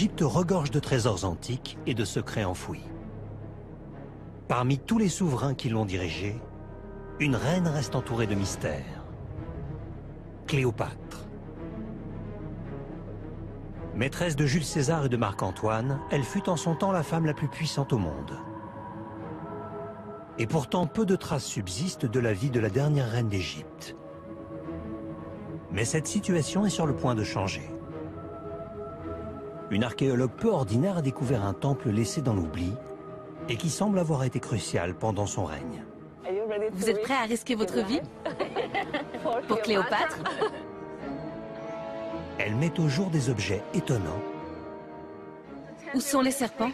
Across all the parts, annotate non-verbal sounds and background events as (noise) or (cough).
L'Égypte regorge de trésors antiques et de secrets enfouis. Parmi tous les souverains qui l'ont dirigée, une reine reste entourée de mystères. Cléopâtre. Maîtresse de Jules César et de Marc-Antoine, elle fut en son temps la femme la plus puissante au monde. Et pourtant, peu de traces subsistent de la vie de la dernière reine d'Égypte. Mais cette situation est sur le point de changer. Une archéologue peu ordinaire a découvert un temple laissé dans l'oubli et qui semble avoir été crucial pendant son règne. Vous êtes prêt à risquer votre vie (laughs) Pour Cléopâtre Elle met au jour des objets étonnants, Où sont les serpents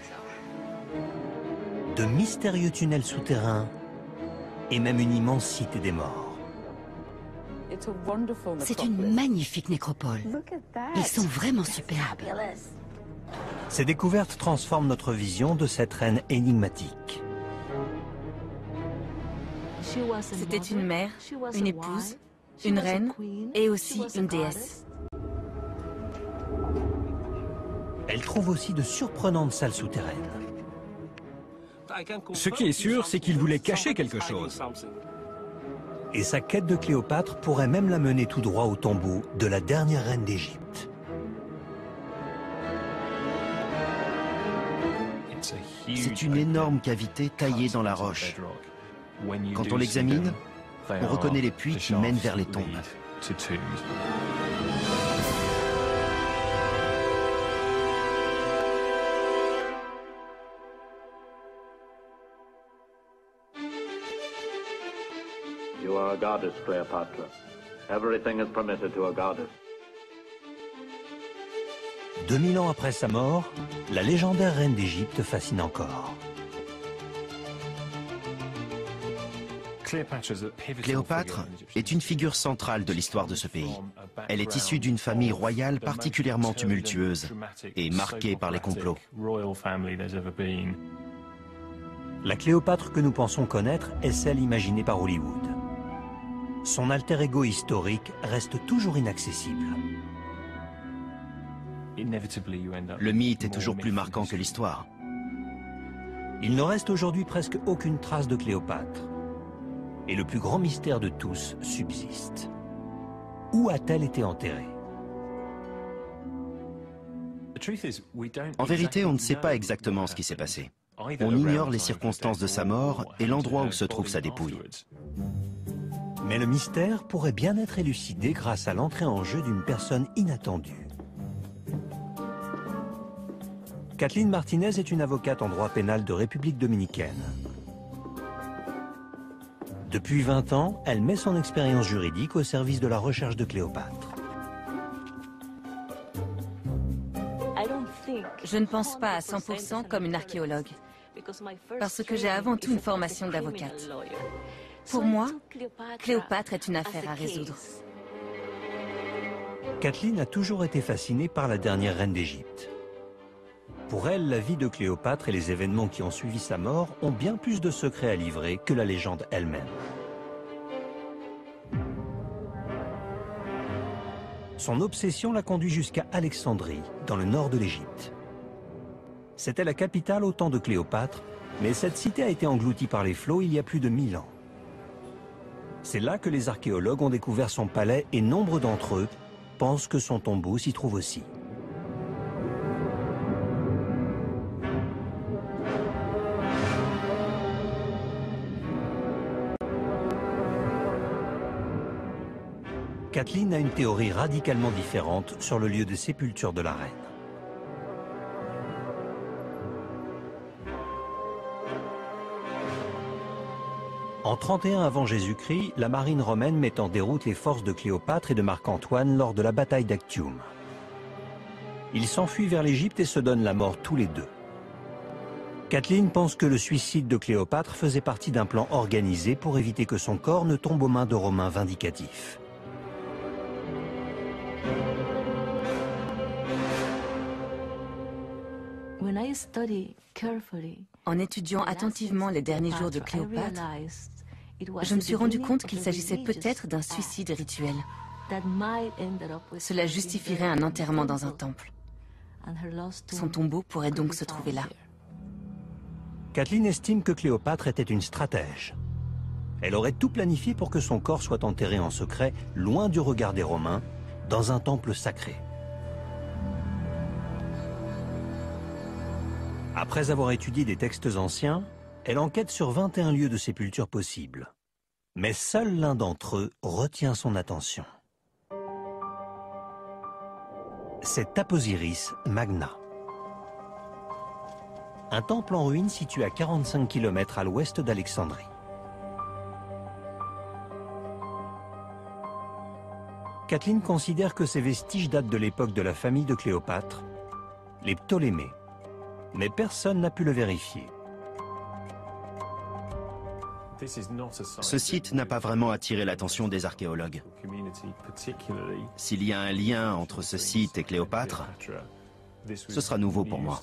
de mystérieux tunnels souterrains et même une immense cité des morts. C'est une magnifique nécropole. Ils sont vraiment superbes. Ces découvertes transforment notre vision de cette reine énigmatique. C'était une mère, une épouse, une reine et aussi une déesse. Elle trouve aussi de surprenantes salles souterraines. Ce qui est sûr, c'est qu'il voulait cacher quelque chose. Et sa quête de Cléopâtre pourrait même la mener tout droit au tombeau de la dernière reine d'Égypte. C'est une énorme cavité taillée dans la roche. Quand on l'examine, on reconnaît les puits qui mènent vers les tombes. You are a goddess, Cleopatra. Everything is permitted to a goddess. 2000 ans après sa mort, la légendaire reine d'Égypte fascine encore. Cléopâtre est une figure centrale de l'histoire de ce pays. Elle est issue d'une famille royale particulièrement tumultueuse et marquée par les complots. La Cléopâtre que nous pensons connaître est celle imaginée par Hollywood. Son alter ego historique reste toujours inaccessible. Le mythe est toujours plus marquant que l'histoire. Il ne reste aujourd'hui presque aucune trace de Cléopâtre. Et le plus grand mystère de tous subsiste. Où a-t-elle été enterrée? En vérité, on ne sait pas exactement ce qui s'est passé. On ignore les circonstances de sa mort et l'endroit où se trouve sa dépouille. Mais le mystère pourrait bien être élucidé grâce à l'entrée en jeu d'une personne inattendue. Kathleen Martinez est une avocate en droit pénal de République dominicaine. Depuis 20 ans, elle met son expérience juridique au service de la recherche de Cléopâtre. Je ne pense pas à 100% comme une archéologue, parce que j'ai avant tout une formation d'avocate. Pour moi, Cléopâtre est une affaire à résoudre. Kathleen a toujours été fascinée par la dernière reine d'Égypte. Pour elle, la vie de Cléopâtre et les événements qui ont suivi sa mort ont bien plus de secrets à livrer que la légende elle-même. Son obsession l'a conduit jusqu'à Alexandrie, dans le nord de l'Égypte. C'était la capitale au temps de Cléopâtre, mais cette cité a été engloutie par les flots il y a plus de 1000 ans. C'est là que les archéologues ont découvert son palais et nombre d'entre eux pensent que son tombeau s'y trouve aussi. Kathleen a une théorie radicalement différente sur le lieu de sépulture de la reine. En 31 avant Jésus-Christ, la marine romaine met en déroute les forces de Cléopâtre et de Marc-Antoine lors de la bataille d'Actium. Ils s'enfuient vers l'Égypte et se donnent la mort tous les deux. Kathleen pense que le suicide de Cléopâtre faisait partie d'un plan organisé pour éviter que son corps ne tombe aux mains de Romains vindicatifs. En étudiant attentivement les derniers jours de Cléopâtre, je me suis rendu compte qu'il s'agissait peut-être d'un suicide rituel. Cela justifierait un enterrement dans un temple. Son tombeau pourrait donc se trouver là. Kathleen estime que Cléopâtre était une stratège. Elle aurait tout planifié pour que son corps soit enterré en secret, loin du regard des Romains, dans un temple sacré. Après avoir étudié des textes anciens, elle enquête sur 21 lieux de sépulture possibles. Mais seul l'un d'entre eux retient son attention. C'est Taposiris Magna. Un temple en ruine situé à 45 km à l'ouest d'Alexandrie. Kathleen considère que ces vestiges datent de l'époque de la famille de Cléopâtre, les Ptolémées, mais personne n'a pu le vérifier. Ce site n'a pas vraiment attiré l'attention des archéologues. S'il y a un lien entre ce site et Cléopâtre, ce sera nouveau pour moi.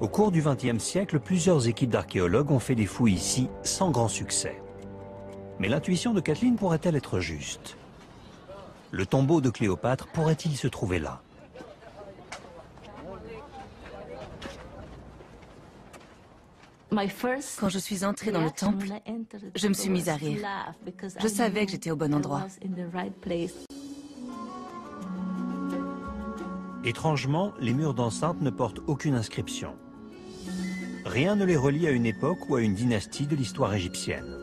Au cours du XXe siècle, plusieurs équipes d'archéologues ont fait des fouilles ici sans grand succès. Mais l'intuition de Kathleen pourrait-elle être juste? Le tombeau de Cléopâtre pourrait-il se trouver là? Quand je suis entrée dans le temple, je me suis mise à rire. Je savais que j'étais au bon endroit. Étrangement, les murs d'enceinte ne portent aucune inscription. Rien ne les relie à une époque ou à une dynastie de l'histoire égyptienne.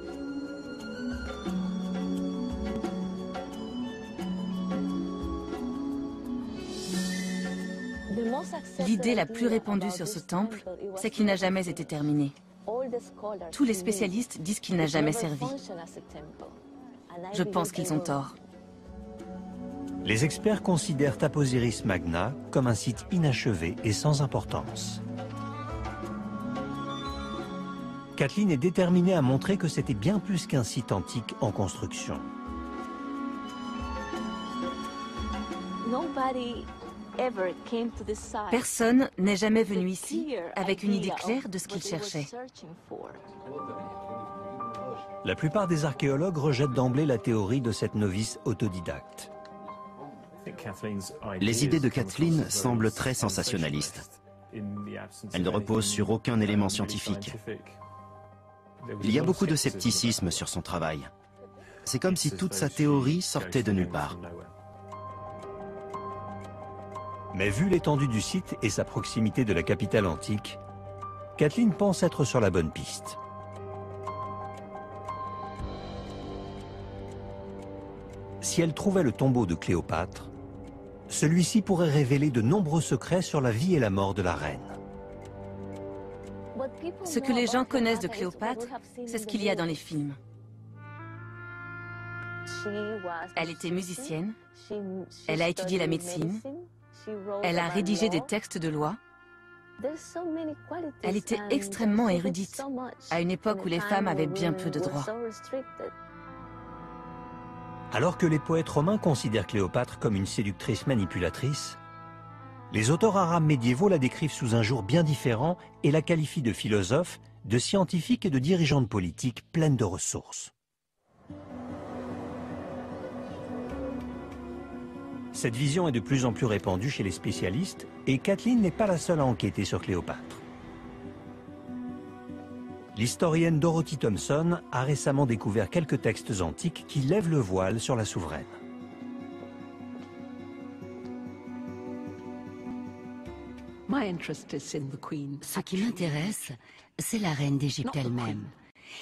L'idée la plus répandue sur ce temple, c'est qu'il n'a jamais été terminé. Tous les spécialistes disent qu'il n'a jamais servi. Je pense qu'ils ont tort. Les experts considèrent Taposiris Magna comme un site inachevé et sans importance. Kathleen est déterminée à montrer que c'était bien plus qu'un site antique en construction. Personne n'est jamais venu ici avec une idée claire de ce qu'il cherchait. La plupart des archéologues rejettent d'emblée la théorie de cette novice autodidacte. Les idées de Kathleen semblent très sensationnalistes. Elles ne reposent sur aucun élément scientifique. Il y a beaucoup de scepticisme sur son travail. C'est comme si toute sa théorie sortait de nulle part. Mais vu l'étendue du site et sa proximité de la capitale antique, Kathleen pense être sur la bonne piste. Si elle trouvait le tombeau de Cléopâtre, celui-ci pourrait révéler de nombreux secrets sur la vie et la mort de la reine. Ce que les gens connaissent de Cléopâtre, c'est ce qu'il y a dans les films. Elle était musicienne, elle a étudié la médecine, elle a rédigé des textes de loi. Elle était extrêmement érudite, à une époque où les femmes avaient bien peu de droits. Alors que les poètes romains considèrent Cléopâtre comme une séductrice manipulatrice, les auteurs arabes médiévaux la décrivent sous un jour bien différent et la qualifient de philosophe, de scientifique et de dirigeante politique pleine de ressources. Cette vision est de plus en plus répandue chez les spécialistes et Kathleen n'est pas la seule à enquêter sur Cléopâtre. L'historienne Dorothy Thompson a récemment découvert quelques textes antiques qui lèvent le voile sur la souveraine. Ce qui m'intéresse, c'est la reine d'Égypte elle-même,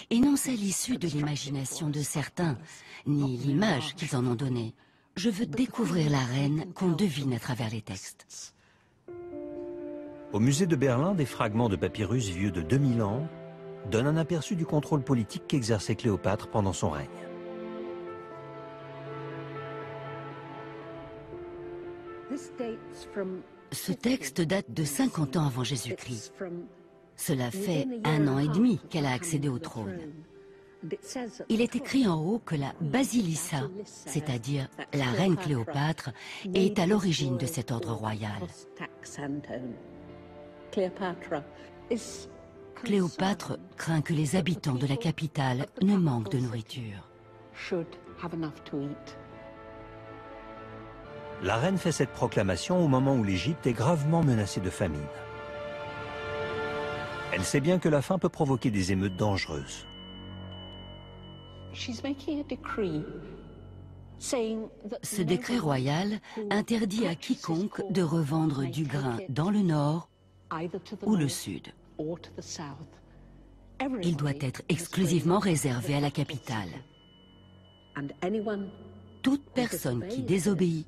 et non celle issue de l'imagination de certains, ni l'image qu'ils en ont donnée. Je veux découvrir la reine qu'on devine à travers les textes. Au musée de Berlin, des fragments de papyrus vieux de 2000 ans donnent un aperçu du contrôle politique qu'exerçait Cléopâtre pendant son règne. Ce texte date de 50 ans avant Jésus-Christ. Cela fait un an et demi qu'elle a accédé au trône. Il est écrit en haut que la Basilissa, c'est-à-dire la reine Cléopâtre, est à l'origine de cet ordre royal. Cléopâtre craint que les habitants de la capitale ne manquent de nourriture. La reine fait cette proclamation au moment où l'Égypte est gravement menacée de famine. Elle sait bien que la faim peut provoquer des émeutes dangereuses. Ce décret royal interdit à quiconque de revendre du grain dans le nord ou le sud. Il doit être exclusivement réservé à la capitale. Toute personne qui désobéit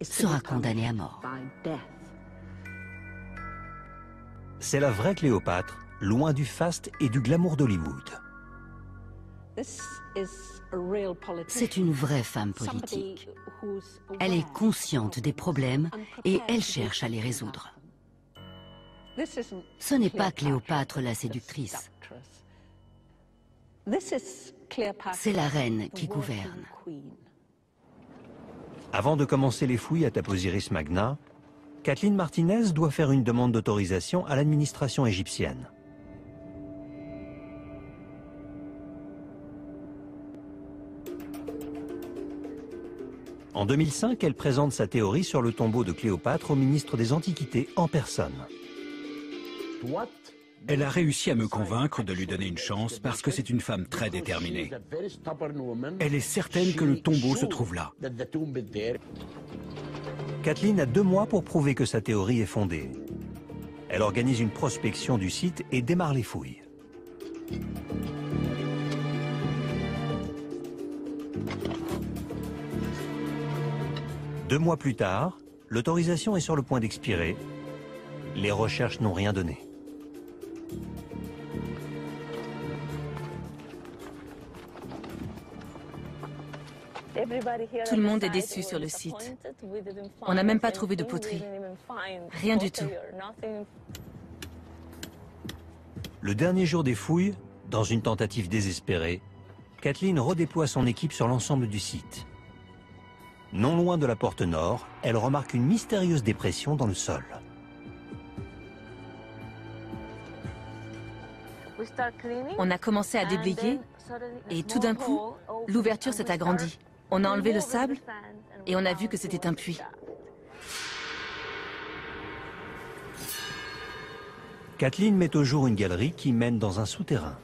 sera condamnée à mort. C'est la vraie Cléopâtre, loin du faste et du glamour d'Hollywood. C'est une vraie femme politique. Elle est consciente des problèmes et elle cherche à les résoudre. Ce n'est pas Cléopâtre la séductrice. C'est la reine qui gouverne. Avant de commencer les fouilles à Taposiris Magna, Kathleen Martinez doit faire une demande d'autorisation à l'administration égyptienne. En 2005, elle présente sa théorie sur le tombeau de Cléopâtre au ministre des Antiquités en personne. Elle a réussi à me convaincre de lui donner une chance parce que c'est une femme très déterminée. Elle est certaine que le tombeau se trouve là. Kathleen a deux mois pour prouver que sa théorie est fondée. Elle organise une prospection du site et démarre les fouilles. Deux mois plus tard, l'autorisation est sur le point d'expirer. Les recherches n'ont rien donné. Tout le monde est déçu sur le site. On n'a même pas trouvé de poterie. Rien du tout. Le dernier jour des fouilles, dans une tentative désespérée, Kathleen redéploie son équipe sur l'ensemble du site. Non loin de la porte nord, elle remarque une mystérieuse dépression dans le sol. On a commencé à déblayer et tout d'un coup, l'ouverture s'est agrandie. On a enlevé le sable et on a vu que c'était un puits. Kathleen met au jour une galerie qui mène dans un souterrain.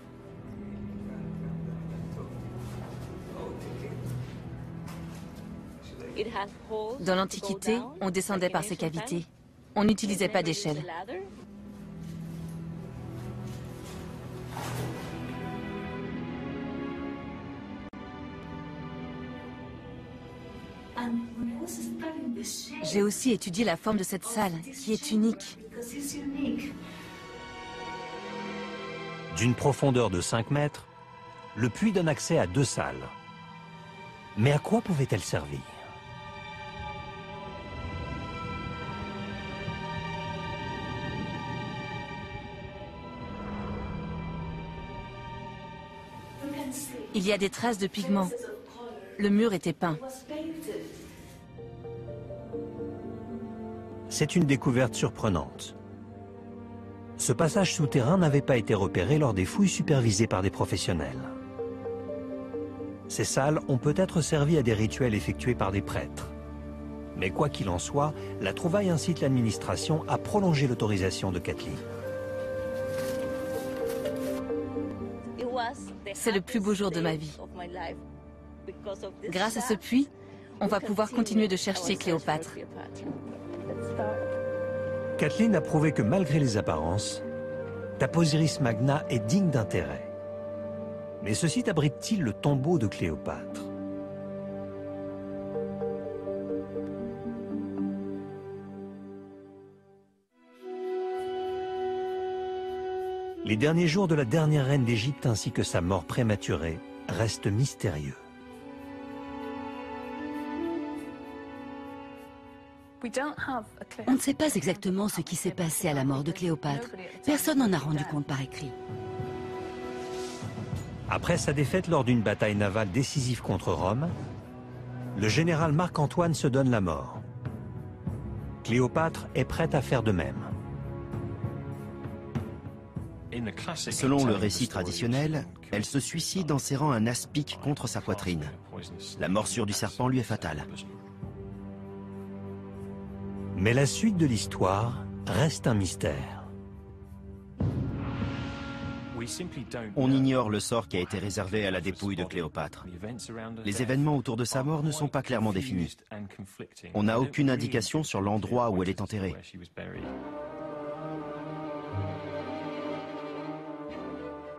Dans l'Antiquité, on descendait par ces cavités. On n'utilisait pas d'échelle. J'ai aussi étudié la forme de cette salle, qui est unique. D'une profondeur de 5 mètres, le puits donne accès à deux salles. Mais à quoi pouvait-elle servir? Il y a des traces de pigments. Le mur était peint. C'est une découverte surprenante. Ce passage souterrain n'avait pas été repéré lors des fouilles supervisées par des professionnels. Ces salles ont peut-être servi à des rituels effectués par des prêtres. Mais quoi qu'il en soit, la trouvaille incite l'administration à prolonger l'autorisation de Kathleen. C'est le plus beau jour de ma vie. Grâce à ce puits, on va pouvoir continuer de chercher Cléopâtre. Kathleen a prouvé que malgré les apparences, Taposiris Magna est digne d'intérêt. Mais ce site abrite-t-il le tombeau de Cléopâtre? Les derniers jours de la dernière reine d'Égypte ainsi que sa mort prématurée restent mystérieux. On ne sait pas exactement ce qui s'est passé à la mort de Cléopâtre. Personne n'en a rendu compte par écrit. Après sa défaite lors d'une bataille navale décisive contre Rome, le général Marc-Antoine se donne la mort. Cléopâtre est prête à faire de même. Selon le récit traditionnel, elle se suicide en serrant un aspic contre sa poitrine. La morsure du serpent lui est fatale. Mais la suite de l'histoire reste un mystère. On ignore le sort qui a été réservé à la dépouille de Cléopâtre. Les événements autour de sa mort ne sont pas clairement définis. On n'a aucune indication sur l'endroit où elle est enterrée.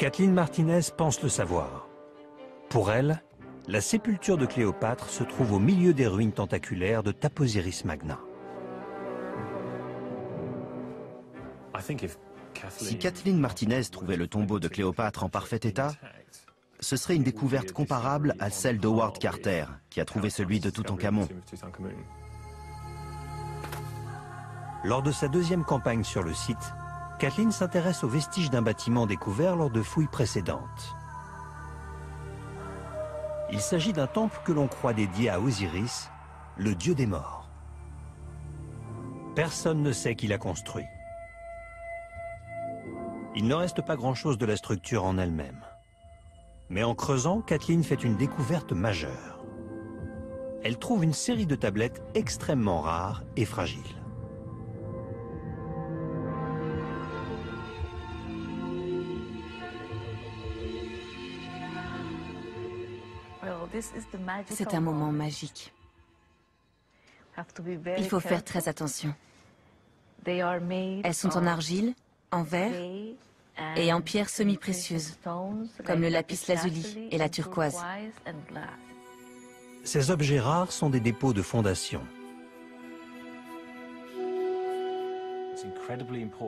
Kathleen Martinez pense le savoir. Pour elle, la sépulture de Cléopâtre se trouve au milieu des ruines tentaculaires de Taposiris Magna. Si Kathleen Martinez trouvait le tombeau de Cléopâtre en parfait état, ce serait une découverte comparable à celle d'Howard Carter, qui a trouvé celui de Toutankhamon. Lors de sa deuxième campagne sur le site, Kathleen s'intéresse aux vestiges d'un bâtiment découvert lors de fouilles précédentes. Il s'agit d'un temple que l'on croit dédié à Osiris, le dieu des morts. Personne ne sait qui l'a construit. Il ne reste pas grand-chose de la structure en elle-même. Mais en creusant, Kathleen fait une découverte majeure. Elle trouve une série de tablettes extrêmement rares et fragiles. C'est un moment magique. Il faut faire très attention. Elles sont en argile, en verre et en pierres semi-précieuses, comme le lapis lazuli et la turquoise. Ces objets rares sont des dépôts de fondation.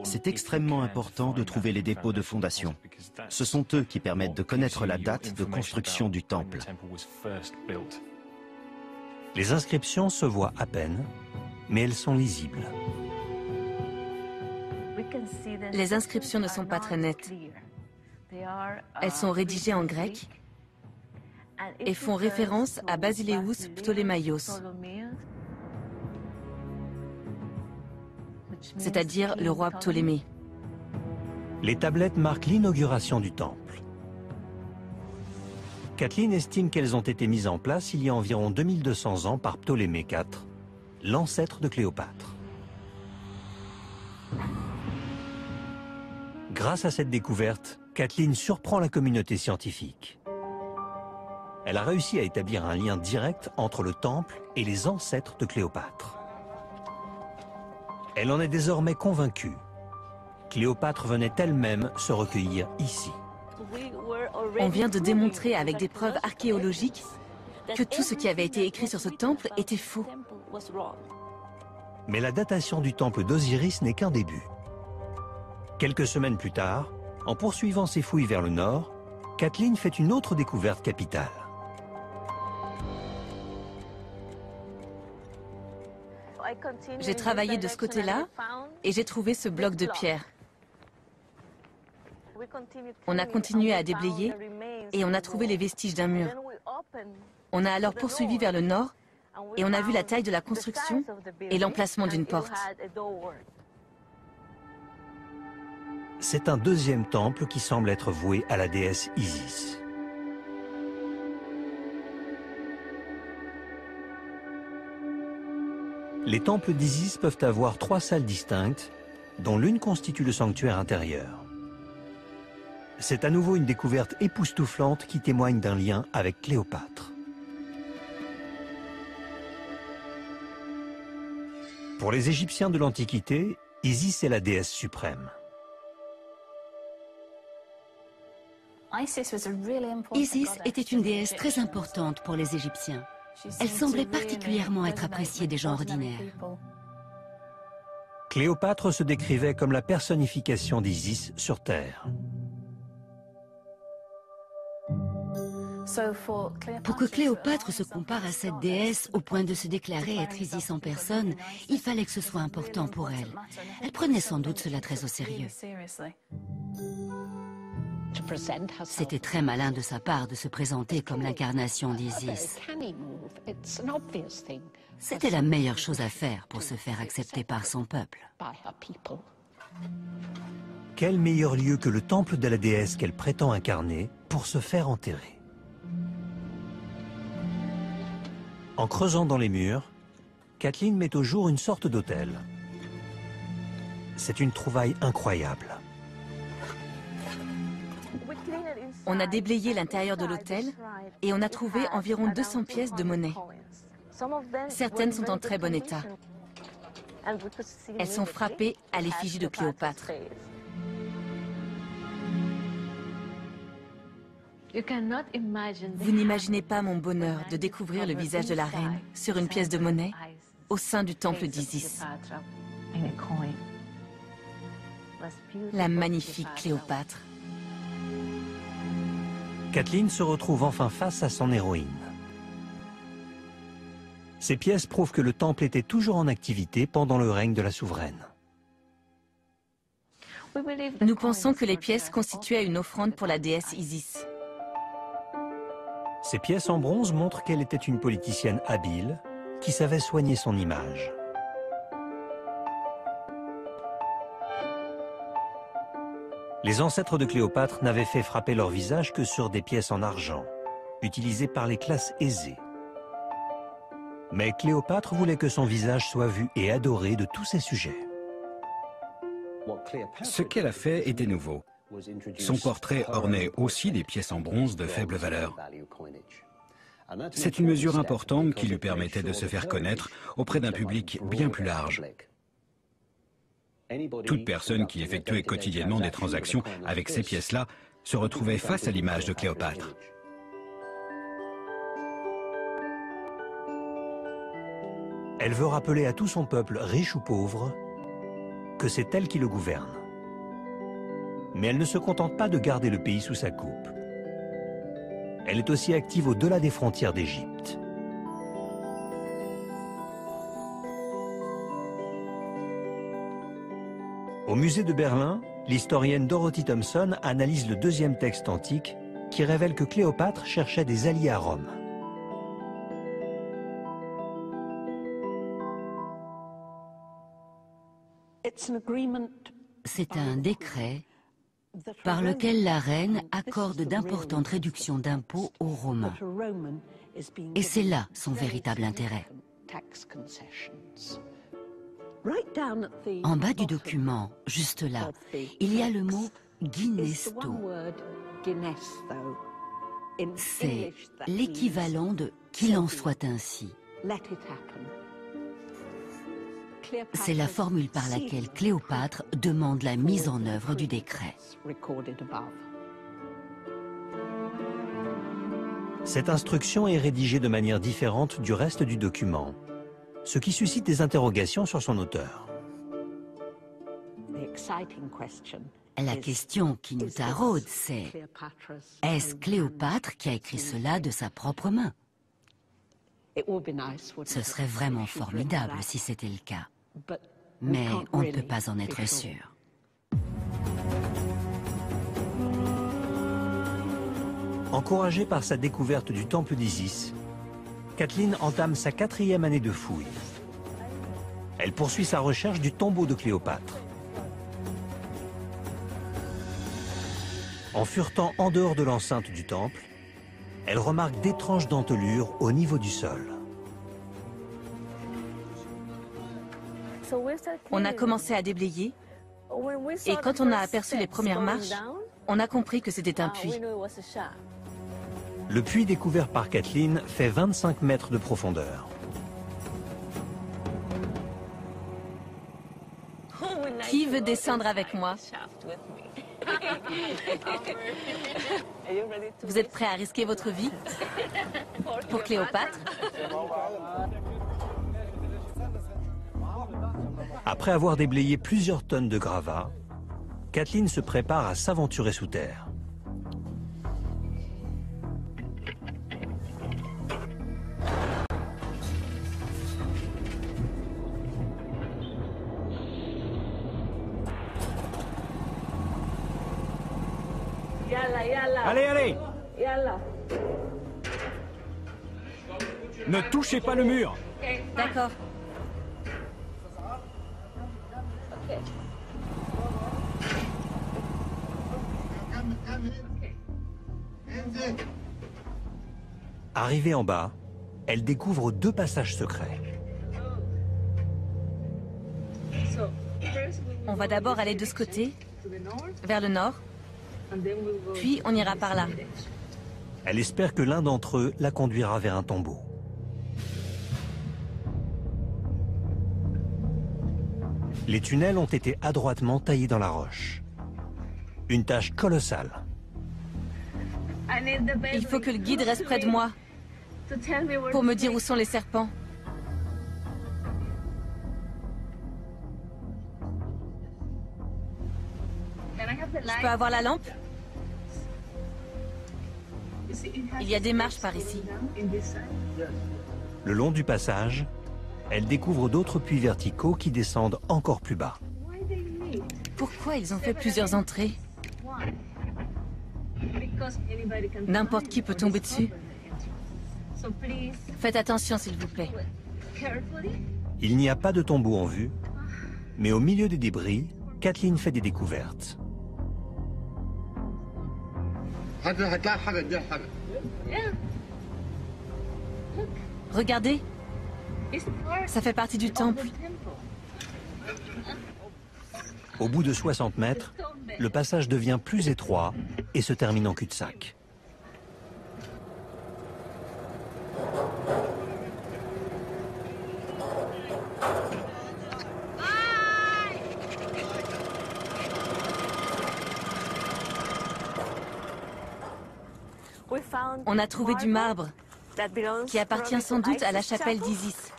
C'est extrêmement important de trouver les dépôts de fondation. Ce sont eux qui permettent de connaître la date de construction du temple. Les inscriptions se voient à peine, mais elles sont lisibles. Les inscriptions ne sont pas très nettes. Elles sont rédigées en grec et font référence à Basileus Ptolémaios, c'est-à-dire le roi Ptolémée. Les tablettes marquent l'inauguration du temple. Kathleen estime qu'elles ont été mises en place il y a environ 2200 ans par Ptolémée IV, l'ancêtre de Cléopâtre. Grâce à cette découverte, Kathleen surprend la communauté scientifique. Elle a réussi à établir un lien direct entre le temple et les ancêtres de Cléopâtre. Elle en est désormais convaincue. Cléopâtre venait elle-même se recueillir ici. On vient de démontrer avec des preuves archéologiques que tout ce qui avait été écrit sur ce temple était faux. Mais la datation du temple d'Osiris n'est qu'un début. Quelques semaines plus tard, en poursuivant ses fouilles vers le nord, Kathleen fait une autre découverte capitale. J'ai travaillé de ce côté-là et j'ai trouvé ce bloc de pierre. On a continué à déblayer et on a trouvé les vestiges d'un mur. On a alors poursuivi vers le nord et on a vu la taille de la construction et l'emplacement d'une porte. C'est un deuxième temple qui semble être voué à la déesse Isis. Les temples d'Isis peuvent avoir trois salles distinctes, dont l'une constitue le sanctuaire intérieur. C'est à nouveau une découverte époustouflante qui témoigne d'un lien avec Cléopâtre. Pour les Égyptiens de l'Antiquité, Isis est la déesse suprême. Isis était une déesse très importante pour les Égyptiens. Elle semblait particulièrement être appréciée des gens ordinaires. Cléopâtre se décrivait comme la personnification d'Isis sur Terre. Pour que Cléopâtre se compare à cette déesse au point de se déclarer être Isis en personne, il fallait que ce soit important pour elle. Elle prenait sans doute cela très au sérieux. C'était très malin de sa part de se présenter comme l'incarnation d'Isis. C'était la meilleure chose à faire pour se faire accepter par son peuple. Quel meilleur lieu que le temple de la déesse qu'elle prétend incarner pour se faire enterrer En creusant dans les murs, Kathleen met au jour une sorte d'hôtel. C'est une trouvaille incroyable. On a déblayé l'intérieur de l'hôtel et on a trouvé environ 200 pièces de monnaie. Certaines sont en très bon état. Elles sont frappées à l'effigie de Cléopâtre. Vous n'imaginez pas mon bonheur de découvrir le visage de la reine sur une pièce de monnaie au sein du temple d'Isis. La magnifique Cléopâtre. Kathleen se retrouve enfin face à son héroïne. Ces pièces prouvent que le temple était toujours en activité pendant le règne de la souveraine. Nous pensons que les pièces constituaient une offrande pour la déesse Isis. Ces pièces en bronze montrent qu'elle était une politicienne habile qui savait soigner son image. Les ancêtres de Cléopâtre n'avaient fait frapper leur visage que sur des pièces en argent, utilisées par les classes aisées. Mais Cléopâtre voulait que son visage soit vu et adoré de tous ses sujets. Ce qu'elle a fait était nouveau. Son portrait ornait aussi des pièces en bronze de faible valeur. C'est une mesure importante qui lui permettait de se faire connaître auprès d'un public bien plus large. Toute personne qui effectuait quotidiennement des transactions avec ces pièces-là se retrouvait face à l'image de Cléopâtre. Elle veut rappeler à tout son peuple, riche ou pauvre, que c'est elle qui le gouverne. Mais elle ne se contente pas de garder le pays sous sa coupe. Elle est aussi active au-delà des frontières d'Égypte. Au musée de Berlin, l'historienne Dorothy Thompson analyse le deuxième texte antique qui révèle que Cléopâtre cherchait des alliés à Rome. C'est un décret par lequel la reine accorde d'importantes réductions d'impôts aux Romains. Et c'est là son véritable intérêt. En bas du document, juste là, il y a le mot Guinesto. C'est l'équivalent de qu'il en soit ainsi. C'est la formule par laquelle Cléopâtre demande la mise en œuvre du décret. Cette instruction est rédigée de manière différente du reste du document, ce qui suscite des interrogations sur son auteur. La question qui nous taraude, c'est est-ce Cléopâtre qui a écrit cela de sa propre main? Ce serait vraiment formidable si c'était le cas. Mais on ne peut pas en être sûr. Encouragée par sa découverte du temple d'Isis, Kathleen entame sa quatrième année de fouille. Elle poursuit sa recherche du tombeau de Cléopâtre. En furetant en dehors de l'enceinte du temple, elle remarque d'étranges dentelures au niveau du sol. On a commencé à déblayer et quand on a aperçu les premières marches, on a compris que c'était un puits. Le puits découvert par Kathleen fait 25 mètres de profondeur. Qui veut descendre avec moi? Vous êtes prêt à risquer votre vie? Pour Cléopâtre? Après avoir déblayé plusieurs tonnes de gravats, Kathleen se prépare à s'aventurer sous terre. Allez, allez Ne touchez pas le mur D'accord. Arrivée en bas, elle découvre deux passages secrets. On va d'abord aller de ce côté, vers le nord, puis on ira par là. Elle espère que l'un d'entre eux la conduira vers un tombeau. Les tunnels ont été adroitement taillés dans la roche. Une tâche colossale. Il faut que le guide reste près de moi pour me dire où sont les serpents. Je peux avoir la lampe Il y a des marches par ici. Le long du passage, elle découvre d'autres puits verticaux qui descendent encore plus bas. Pourquoi ils ont fait plusieurs entrées N'importe qui peut tomber dessus. Faites attention, s'il vous plaît. Il n'y a pas de tombeau en vue, mais au milieu des débris, Kathleen fait des découvertes. Regardez, ça fait partie du temple. Au bout de 60 mètres, le passage devient plus étroit et se termine en cul-de-sac. On a trouvé du marbre qui appartient sans doute à la chapelle d'Isis.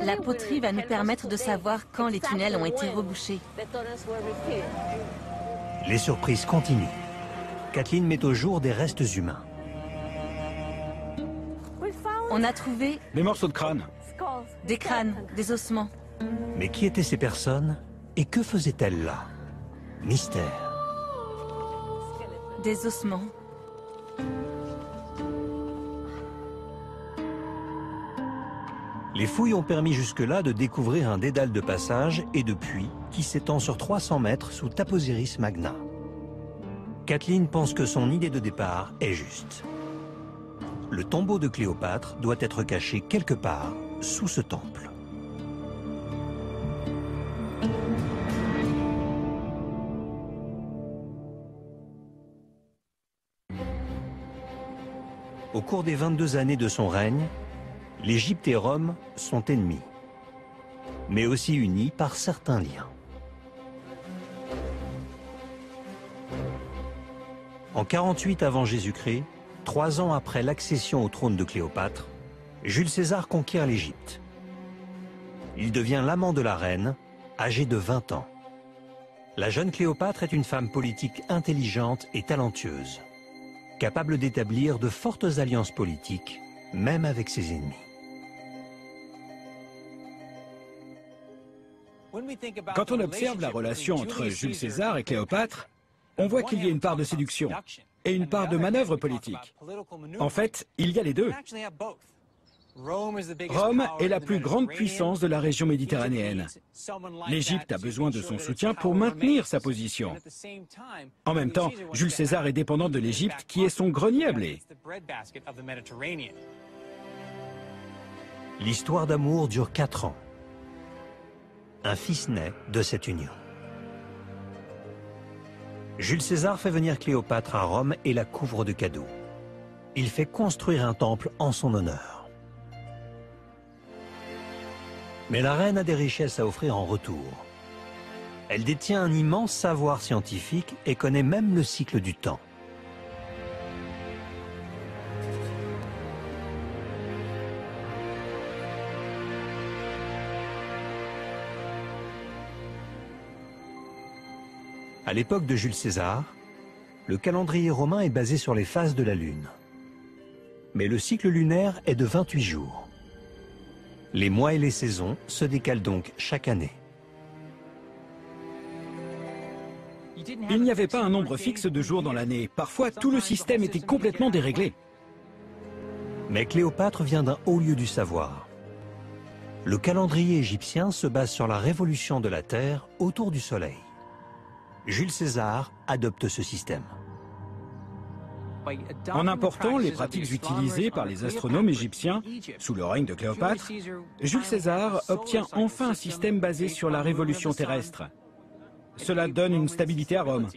La poterie va nous permettre de savoir quand les tunnels ont été rebouchés. Les surprises continuent. Kathleen met au jour des restes humains. On a trouvé des morceaux de crâne, des crânes, des ossements. Mais qui étaient ces personnes et que faisaient-elles là? Mystère. Des ossements. Les fouilles ont permis jusque-là de découvrir un dédale de passage et de puits qui s'étend sur 300 mètres sous Taposiris Magna. Kathleen pense que son idée de départ est juste. Le tombeau de Cléopâtre doit être caché quelque part sous ce temple. Au cours des 22 années de son règne, l'Égypte et Rome sont ennemis, mais aussi unis par certains liens. En 48 avant Jésus-Christ, trois ans après l'accession au trône de Cléopâtre, Jules César conquiert l'Égypte. Il devient l'amant de la reine, âgé de 20 ans. La jeune Cléopâtre est une femme politique intelligente et talentueuse, capable d'établir de fortes alliances politiques, même avec ses ennemis. Quand on observe la relation entre Jules César et Cléopâtre, on voit qu'il y a une part de séduction et une part de manœuvre politique. En fait, il y a les deux. Rome est la plus grande puissance de la région méditerranéenne. L'Égypte a besoin de son soutien pour maintenir sa position. En même temps, Jules César est dépendant de l'Égypte qui est son grenier à blé. L'histoire d'amour dure quatre ans. Un fils naît de cette union. Jules César fait venir Cléopâtre à Rome et la couvre de cadeaux. Il fait construire un temple en son honneur. Mais la reine a des richesses à offrir en retour. Elle détient un immense savoir scientifique et connaît même le cycle du temps. À l'époque de Jules César, le calendrier romain est basé sur les phases de la Lune. Mais le cycle lunaire est de 28 jours. Les mois et les saisons se décalent donc chaque année. Il n'y avait pas un nombre fixe de jours dans l'année. Parfois, tout le système était complètement déréglé. Mais Cléopâtre vient d'un haut lieu du savoir. Le calendrier égyptien se base sur la révolution de la Terre autour du Soleil. Jules César adopte ce système. En important les pratiques utilisées par les astronomes égyptiens sous le règne de Cléopâtre, Jules César obtient enfin un système basé sur la révolution terrestre. Cela donne une stabilité à Rome.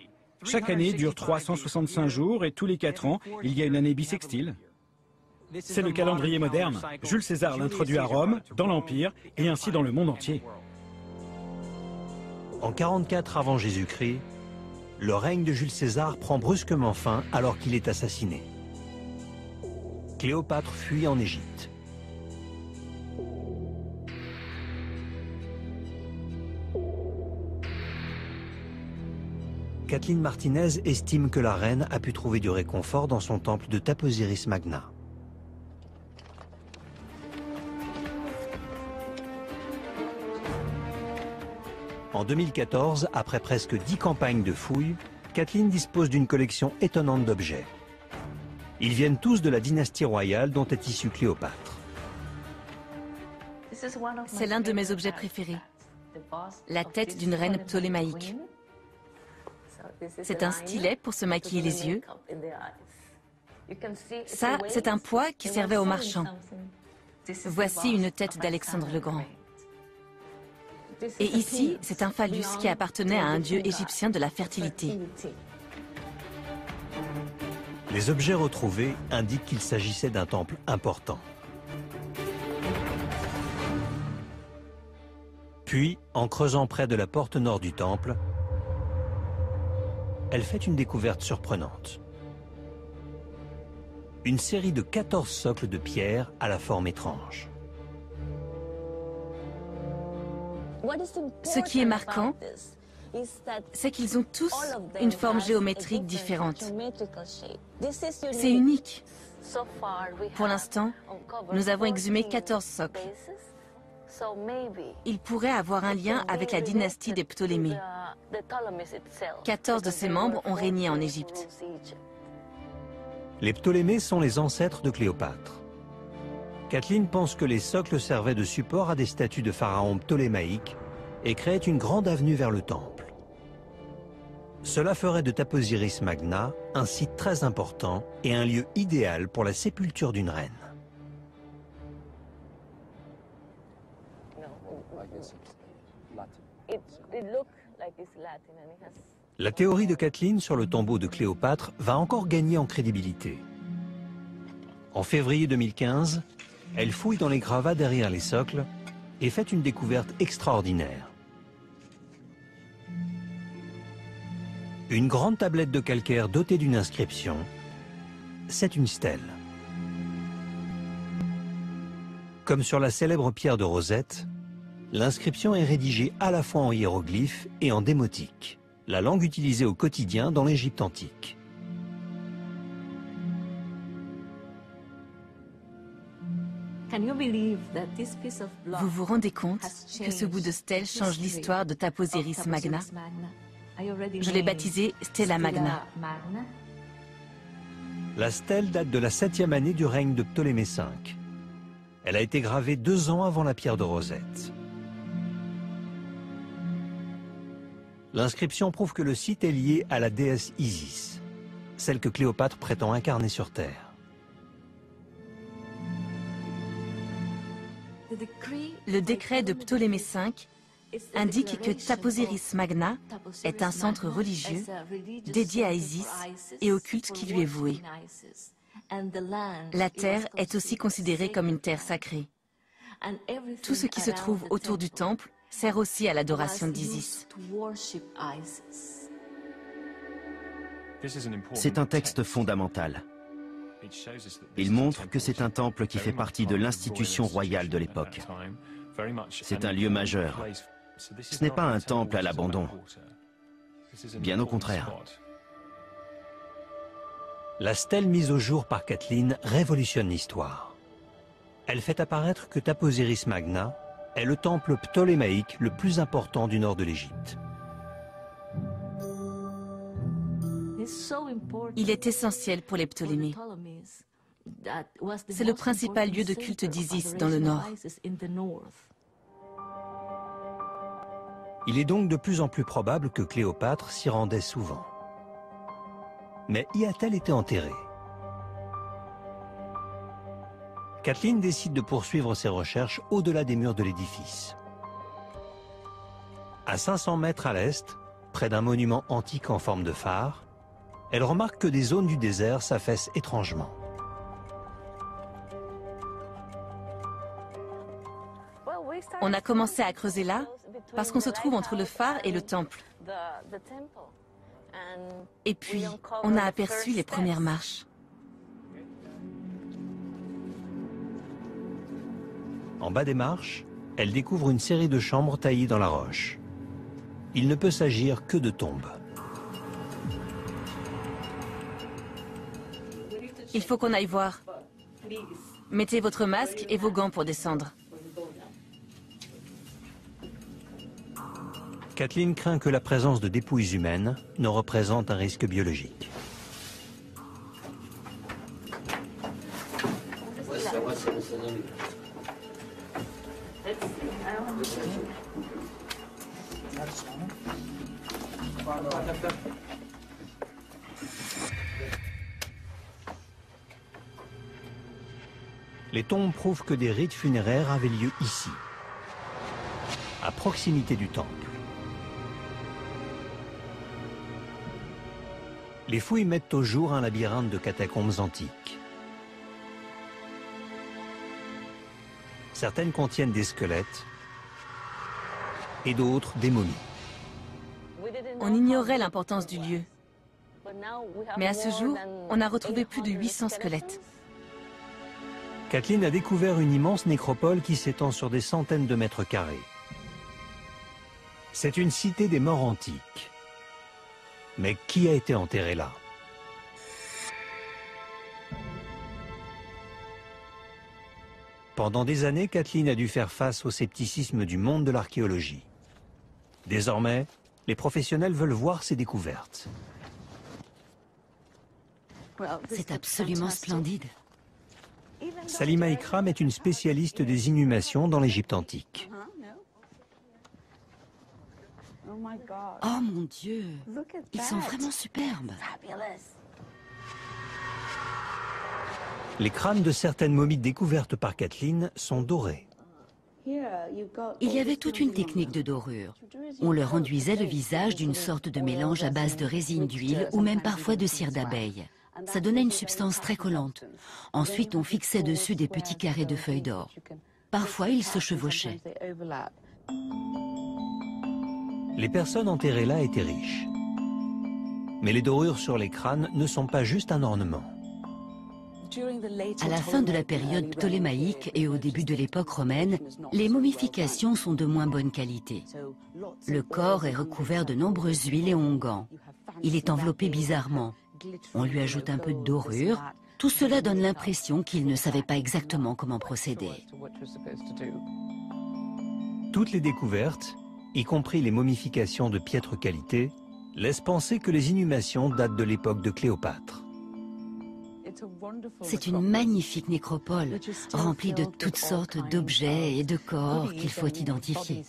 Chaque année dure 365 jours et tous les 4 ans, il y a une année bissextile. C'est le calendrier moderne. Jules César l'introduit à Rome, dans l'Empire et ainsi dans le monde entier. En 44 avant Jésus-Christ, le règne de Jules César prend brusquement fin alors qu'il est assassiné. Cléopâtre fuit en Égypte. Kathleen Martinez estime que la reine a pu trouver du réconfort dans son temple de Taposiris Magna. En 2014, après presque dix campagnes de fouilles, Kathleen dispose d'une collection étonnante d'objets. Ils viennent tous de la dynastie royale dont est issue Cléopâtre. C'est l'un de mes objets préférés, la tête d'une reine ptolémaïque. C'est un stylet pour se maquiller les yeux. Ça, c'est un poids qui servait aux marchands. Voici une tête d'Alexandre le Grand. Et ici, c'est un phallus qui appartenait à un dieu égyptien de la fertilité. Les objets retrouvés indiquent qu'il s'agissait d'un temple important. Puis, en creusant près de la porte nord du temple, elle fait une découverte surprenante. Une série de 14 socles de pierre à la forme étrange. Ce qui est marquant, c'est qu'ils ont tous une forme géométrique différente. C'est unique. Pour l'instant, nous avons exhumé 14 socles. Ils pourraient avoir un lien avec la dynastie des Ptolémées. 14 de ses membres ont régné en Égypte. Les Ptolémées sont les ancêtres de Cléopâtre. Kathleen pense que les socles servaient de support à des statues de pharaons ptolémaïques et créaient une grande avenue vers le temple. Cela ferait de Taposiris Magna un site très important et un lieu idéal pour la sépulture d'une reine. La théorie de Kathleen sur le tombeau de Cléopâtre va encore gagner en crédibilité. En février 2015, elle fouille dans les gravats derrière les socles et fait une découverte extraordinaire. Une grande tablette de calcaire dotée d'une inscription, c'est une stèle. Comme sur la célèbre pierre de Rosette, l'inscription est rédigée à la fois en hiéroglyphe et en démotique, la langue utilisée au quotidien dans l'Égypte antique. Vous vous rendez compte que ce bout de stèle change l'histoire de Taposiris Magna? Je l'ai baptisé Stella Magna. La stèle date de la septième année du règne de Ptolémée V. Elle a été gravée deux ans avant la pierre de Rosette. L'inscription prouve que le site est lié à la déesse Isis, celle que Cléopâtre prétend incarner sur Terre. Le décret de Ptolémée V indique que Taposiris Magna est un centre religieux dédié à Isis et au culte qui lui est voué. La terre est aussi considérée comme une terre sacrée. Tout ce qui se trouve autour du temple sert aussi à l'adoration d'Isis. C'est un texte fondamental. Il montre que c'est un temple qui fait partie de l'institution royale de l'époque. C'est un lieu majeur. Ce n'est pas un temple à l'abandon. Bien au contraire. La stèle mise au jour par Kathleen révolutionne l'histoire. Elle fait apparaître que Taposiris Magna est le temple ptolémaïque le plus important du nord de l'Égypte. Il est essentiel pour les Ptolémées. C'est le principal lieu de culte d'Isis dans le nord. Il est donc de plus en plus probable que Cléopâtre s'y rendait souvent. Mais y a-t-elle été enterrée? Kathleen décide de poursuivre ses recherches au-delà des murs de l'édifice. À 500 mètres à l'est, près d'un monument antique en forme de phare, elle remarque que des zones du désert s'affaissent étrangement. On a commencé à creuser là parce qu'on se trouve entre le phare et le temple. Et puis, on a aperçu les premières marches. En bas des marches, elle découvre une série de chambres taillées dans la roche. Il ne peut s'agir que de tombes. Il faut qu'on aille voir. Mettez votre masque et vos gants pour descendre. Kathleen craint que la présence de dépouilles humaines ne représente un risque biologique. Les tombes prouvent que des rites funéraires avaient lieu ici, à proximité du temple. Les fouilles mettent au jour un labyrinthe de catacombes antiques. Certaines contiennent des squelettes et d'autres des momies. On ignorait l'importance du lieu. Mais à ce jour, on a retrouvé plus de 800 squelettes. Kathleen a découvert une immense nécropole qui s'étend sur des centaines de mètres carrés. C'est une cité des morts antiques. Mais qui a été enterré là? Pendant des années, Kathleen a dû faire face au scepticisme du monde de l'archéologie. Désormais, les professionnels veulent voir ses découvertes. C'est absolument splendide. Salima Ikram est une spécialiste des inhumations dans l'Égypte antique. Oh mon Dieu, ils sont vraiment superbes. Les crânes de certaines momies découvertes par Kathleen sont dorés. Il y avait toute une technique de dorure. On leur enduisait le visage d'une sorte de mélange à base de résine d'huile ou même parfois de cire d'abeille. Ça donnait une substance très collante. Ensuite, on fixait dessus des petits carrés de feuilles d'or. Parfois, ils se chevauchaient. Les personnes enterrées là étaient riches. Mais les dorures sur les crânes ne sont pas juste un ornement. À la fin de la période ptolémaïque et au début de l'époque romaine, les momifications sont de moins bonne qualité. Le corps est recouvert de nombreuses huiles et onguents. Il est enveloppé bizarrement. On lui ajoute un peu de dorure. Tout cela donne l'impression qu'il ne savait pas exactement comment procéder. Toutes les découvertes, y compris les momifications de piètre qualité, laissent penser que les inhumations datent de l'époque de Cléopâtre. C'est une magnifique nécropole, remplie de toutes sortes d'objets et de corps qu'il faut identifier.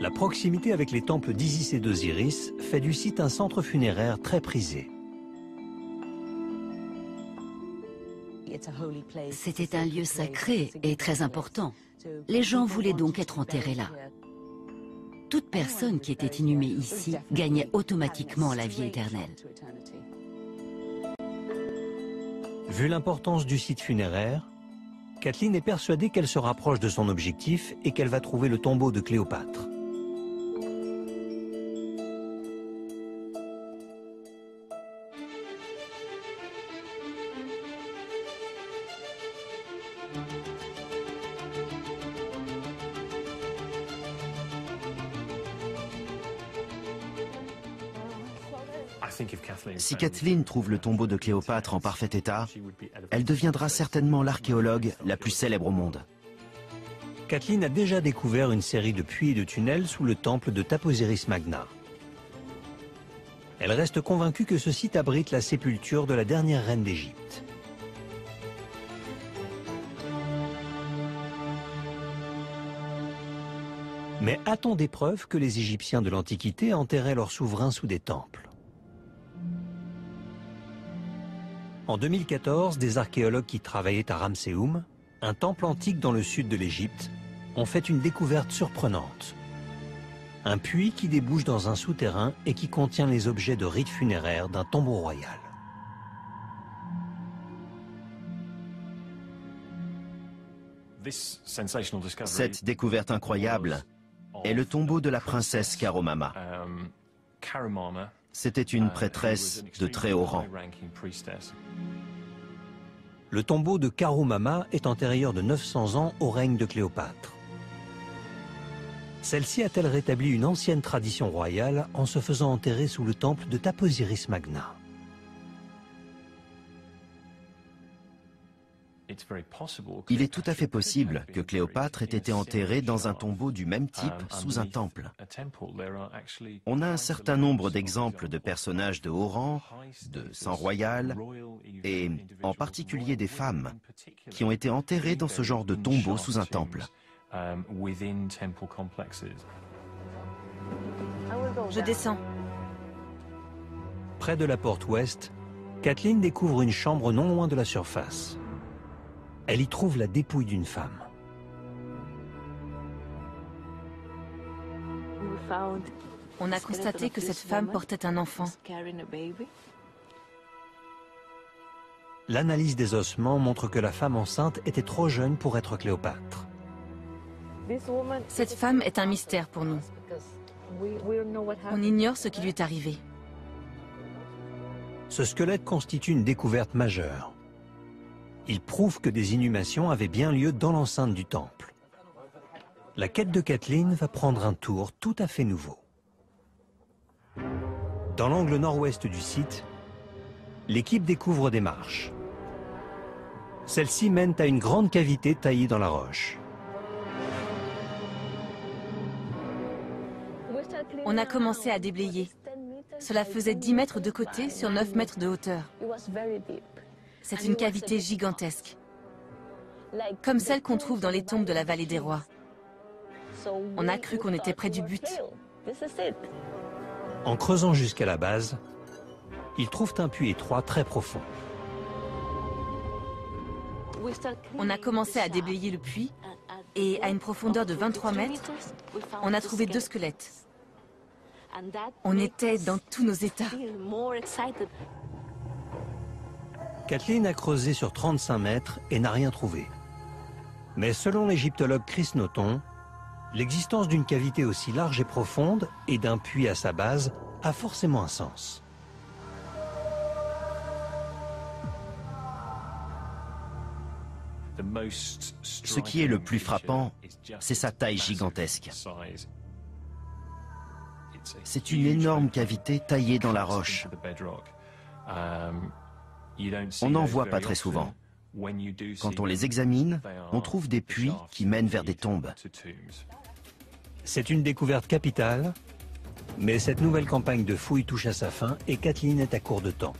La proximité avec les temples d'Isis et d'Osiris fait du site un centre funéraire très prisé. C'était un lieu sacré et très important. Les gens voulaient donc être enterrés là. Toute personne qui était inhumée ici gagnait automatiquement la vie éternelle. Vu l'importance du site funéraire, Kathleen est persuadée qu'elle se rapproche de son objectif et qu'elle va trouver le tombeau de Cléopâtre. Si Kathleen trouve le tombeau de Cléopâtre en parfait état, elle deviendra certainement l'archéologue la plus célèbre au monde. Kathleen a déjà découvert une série de puits et de tunnels sous le temple de Taposiris Magna. Elle reste convaincue que ce site abrite la sépulture de la dernière reine d'Égypte. Mais a-t-on des preuves que les Égyptiens de l'Antiquité enterraient leurs souverains sous des temples? En 2014, des archéologues qui travaillaient à Ramséoum, un temple antique dans le sud de l'Égypte, ont fait une découverte surprenante. Un puits qui débouche dans un souterrain et qui contient les objets de rites funéraires d'un tombeau royal. Cette découverte incroyable est le tombeau de la princesse Karomama. C'était une prêtresse de très haut rang. Le tombeau de Karomama est antérieur de 900 ans au règne de Cléopâtre. Celle-ci a-t-elle rétabli une ancienne tradition royale en se faisant enterrer sous le temple de Taposiris Magna? Il est tout à fait possible que Cléopâtre ait été enterrée dans un tombeau du même type sous un temple. On a un certain nombre d'exemples de personnages de haut rang, de sang royal, et en particulier des femmes, qui ont été enterrées dans ce genre de tombeau sous un temple. Je descends. Près de la porte ouest, Kathleen découvre une chambre non loin de la surface. Elle y trouve la dépouille d'une femme. On a constaté que cette femme portait un enfant. L'analyse des ossements montre que la femme enceinte était trop jeune pour être Cléopâtre. Cette femme est un mystère pour nous. On ignore ce qui lui est arrivé. Ce squelette constitue une découverte majeure. Il prouve que des inhumations avaient bien lieu dans l'enceinte du temple. La quête de Kathleen va prendre un tour tout à fait nouveau. Dans l'angle nord-ouest du site, l'équipe découvre des marches. Celles-ci mènent à une grande cavité taillée dans la roche. On a commencé à déblayer. Cela faisait 10 mètres de côté sur 9 mètres de hauteur. C'est une cavité gigantesque, comme celle qu'on trouve dans les tombes de la vallée des rois. On a cru qu'on était près du but. En creusant jusqu'à la base, ils trouvent un puits étroit très profond. On a commencé à déblayer le puits et à une profondeur de 23 mètres, on a trouvé deux squelettes. On était dans tous nos états. Kathleen a creusé sur 35 mètres et n'a rien trouvé. Mais selon l'égyptologue Chris Noton, l'existence d'une cavité aussi large et profonde et d'un puits à sa base a forcément un sens. Ce qui est le plus frappant, c'est sa taille gigantesque. C'est une énorme cavité taillée dans la roche. On n'en voit pas très souvent. Quand on les examine, on trouve des puits qui mènent vers des tombes. C'est une découverte capitale, mais cette nouvelle campagne de fouilles touche à sa fin et Kathleen est à court de temps.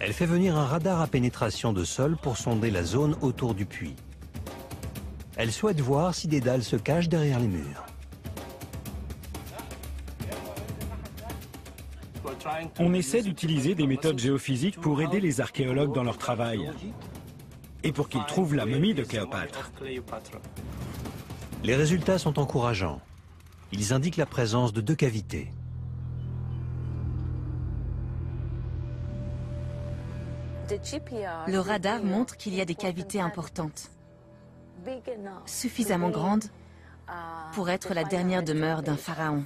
Elle fait venir un radar à pénétration de sol pour sonder la zone autour du puits. Elle souhaite voir si des dalles se cachent derrière les murs. On essaie d'utiliser des méthodes géophysiques pour aider les archéologues dans leur travail et pour qu'ils trouvent la momie de Cléopâtre. Les résultats sont encourageants. Ils indiquent la présence de deux cavités. Le radar montre qu'il y a des cavités importantes, suffisamment grandes pour être la dernière demeure d'un pharaon.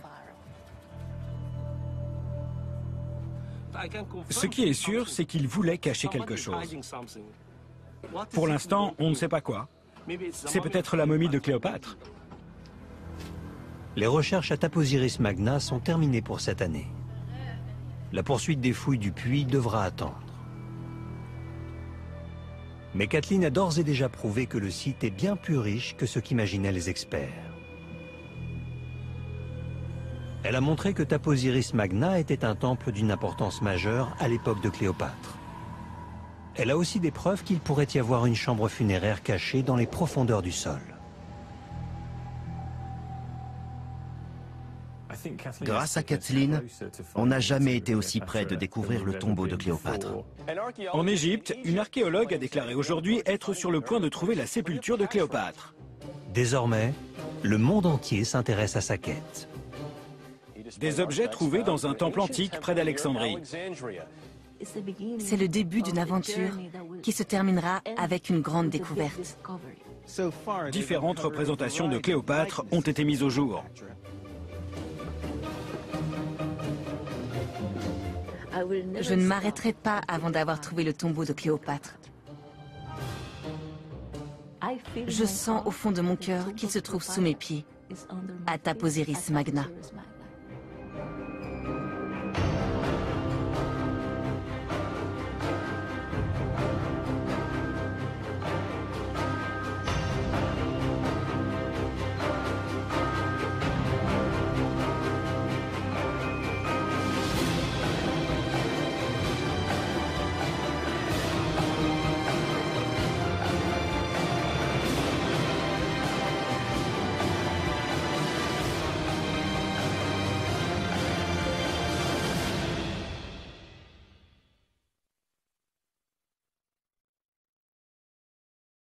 Ce qui est sûr, c'est qu'il voulait cacher quelque chose. Pour l'instant, on ne sait pas quoi. C'est peut-être la momie de Cléopâtre. Les recherches à Taposiris Magna sont terminées pour cette année. La poursuite des fouilles du puits devra attendre. Mais Kathleen a d'ores et déjà prouvé que le site est bien plus riche que ce qu'imaginaient les experts. Elle a montré que Taposiris Magna était un temple d'une importance majeure à l'époque de Cléopâtre. Elle a aussi des preuves qu'il pourrait y avoir une chambre funéraire cachée dans les profondeurs du sol. Grâce à Kathleen, on n'a jamais été aussi près de découvrir le tombeau de Cléopâtre. En Égypte, une archéologue a déclaré aujourd'hui être sur le point de trouver la sépulture de Cléopâtre. Désormais, le monde entier s'intéresse à sa quête. Des objets trouvés dans un temple antique près d'Alexandrie. C'est le début d'une aventure qui se terminera avec une grande découverte. Différentes représentations de Cléopâtre ont été mises au jour. Je ne m'arrêterai pas avant d'avoir trouvé le tombeau de Cléopâtre. Je sens au fond de mon cœur qu'il se trouve sous mes pieds, à Taposiris Magna.